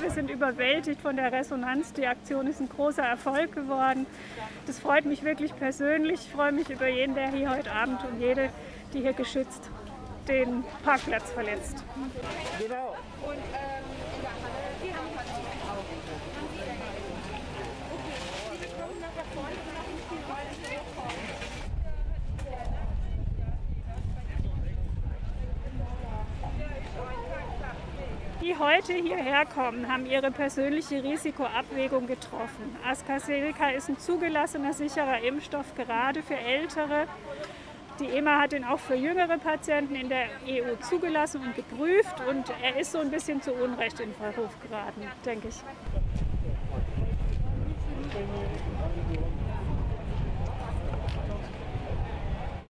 wir sind überwältigt von der Resonanz. Die Aktion ist ein großer Erfolg geworden. Das freut mich wirklich persönlich. Ich freue mich über jeden, der hier heute Abend und jede, die hier geschützt den Parkplatz verletzt. Genau. Und, ähm, in der Halle, die haben auch. Die kommen nach vorne, nach dem Spiel die heute hierher kommen, haben ihre persönliche Risikoabwägung getroffen. AstraZeneca ist ein zugelassener, sicherer Impfstoff, gerade für Ältere. Die EMA hat ihn auch für jüngere Patienten in der EU zugelassen und geprüft und er ist so ein bisschen zu Unrecht in Verruf geraten, denke ich.